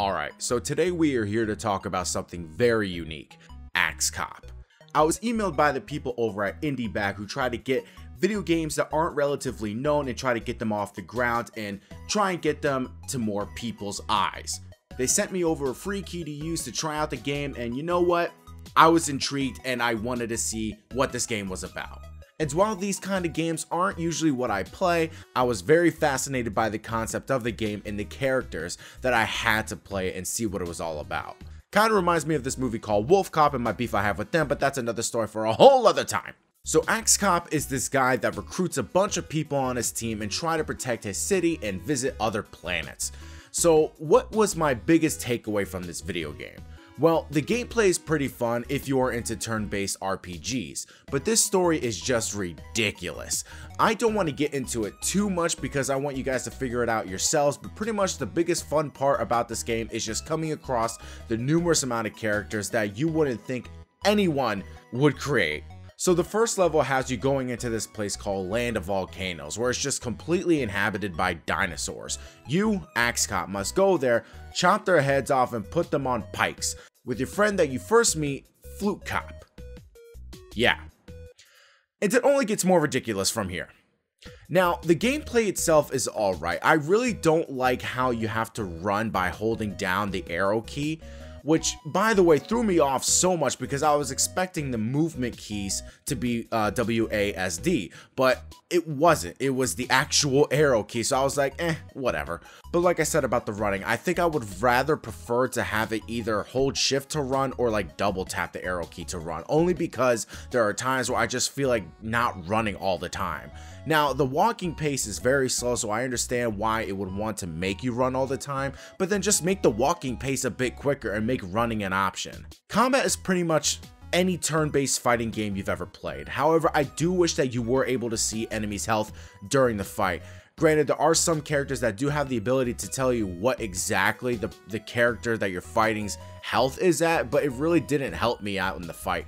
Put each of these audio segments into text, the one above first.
Alright, so today we are here to talk about something very unique, Axe Cop. I was emailed by the people over at IndieBag who try to get video games that aren't relatively known and try to get them off the ground and try and get them to more people's eyes. They sent me over a free key to use to try out the game and you know what? I was intrigued and I wanted to see what this game was about. And while these kind of games aren't usually what I play, I was very fascinated by the concept of the game and the characters that I had to play and see what it was all about. Kinda reminds me of this movie called Wolf Cop and my beef I have with them, but that's another story for a whole other time. So Axe Cop is this guy that recruits a bunch of people on his team and try to protect his city and visit other planets. So what was my biggest takeaway from this video game? Well, the gameplay is pretty fun if you are into turn-based RPGs, but this story is just ridiculous. I don't want to get into it too much because I want you guys to figure it out yourselves, but pretty much the biggest fun part about this game is just coming across the numerous amount of characters that you wouldn't think anyone would create. So the first level has you going into this place called Land of Volcanoes, where it's just completely inhabited by dinosaurs. You, Axe Cop, must go there, chop their heads off and put them on pikes with your friend that you first meet, Flute Cop. Yeah. And it only gets more ridiculous from here. Now, the gameplay itself is alright. I really don't like how you have to run by holding down the arrow key which by the way threw me off so much because I was expecting the movement keys to be uh, WASD, but it wasn't. It was the actual arrow key, so I was like, eh, whatever. But like I said about the running, I think I would rather prefer to have it either hold shift to run or like double tap the arrow key to run, only because there are times where I just feel like not running all the time. Now, the walking pace is very slow, so I understand why it would want to make you run all the time, but then just make the walking pace a bit quicker and make running an option. Combat is pretty much any turn-based fighting game you've ever played. However, I do wish that you were able to see enemies' health during the fight. Granted, there are some characters that do have the ability to tell you what exactly the, the character that you're fighting's health is at, but it really didn't help me out in the fight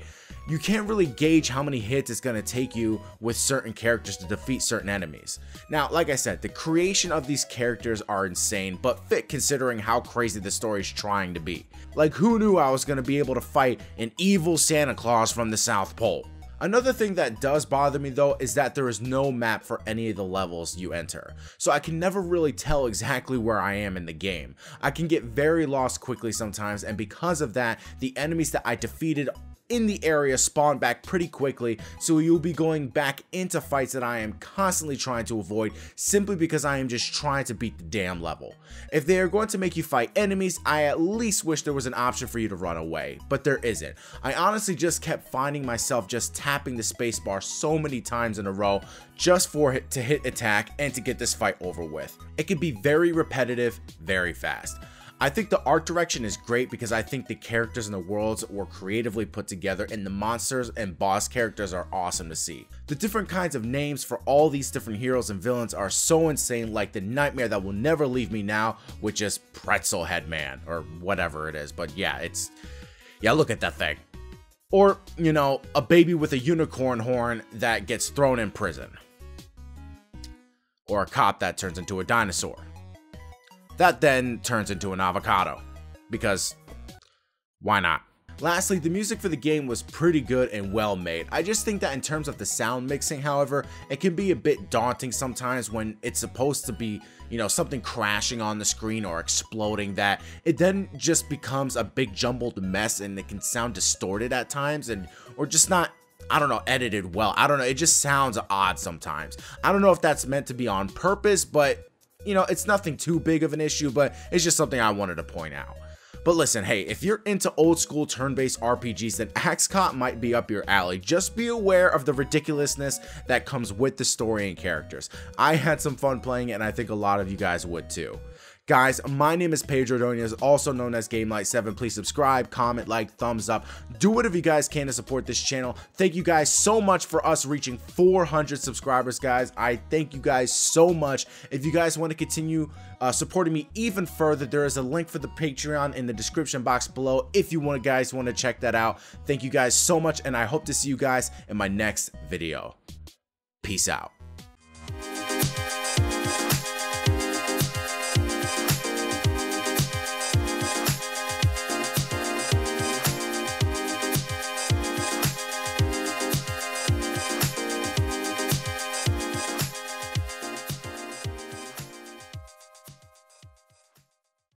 you can't really gauge how many hits it's going to take you with certain characters to defeat certain enemies. Now, like I said, the creation of these characters are insane, but fit considering how crazy the story is trying to be. Like, who knew I was going to be able to fight an evil Santa Claus from the South Pole? Another thing that does bother me though is that there is no map for any of the levels you enter, so I can never really tell exactly where I am in the game. I can get very lost quickly sometimes and because of that, the enemies that I defeated in the area spawn back pretty quickly, so you'll be going back into fights that I am constantly trying to avoid simply because I am just trying to beat the damn level. If they are going to make you fight enemies, I at least wish there was an option for you to run away, but there isn't. I honestly just kept finding myself just tapping the spacebar so many times in a row just for it to hit attack and to get this fight over with. It can be very repetitive, very fast. I think the art direction is great because I think the characters in the worlds were creatively put together and the monsters and boss characters are awesome to see. The different kinds of names for all these different heroes and villains are so insane like the nightmare that will never leave me now which is Pretzel Head Man or whatever it is but yeah it's yeah look at that thing. Or, you know, a baby with a unicorn horn that gets thrown in prison. Or a cop that turns into a dinosaur. That then turns into an avocado. Because why not? Lastly, the music for the game was pretty good and well made. I just think that in terms of the sound mixing, however, it can be a bit daunting sometimes when it's supposed to be, you know, something crashing on the screen or exploding that it then just becomes a big jumbled mess and it can sound distorted at times and or just not I don't know, edited well. I don't know, it just sounds odd sometimes. I don't know if that's meant to be on purpose, but you know, it's nothing too big of an issue, but it's just something I wanted to point out. But listen, hey, if you're into old school turn-based RPGs, then Axe Cop might be up your alley. Just be aware of the ridiculousness that comes with the story and characters. I had some fun playing it, and I think a lot of you guys would too. Guys, my name is Pedro Ordonez, also known as GameLight7. Please subscribe, comment, like, thumbs up. Do whatever you guys can to support this channel. Thank you guys so much for us reaching 400 subscribers, guys. I thank you guys so much. If you guys want to continue uh, supporting me even further, there is a link for the Patreon in the description box below if you want guys want to check that out. Thank you guys so much, and I hope to see you guys in my next video. Peace out.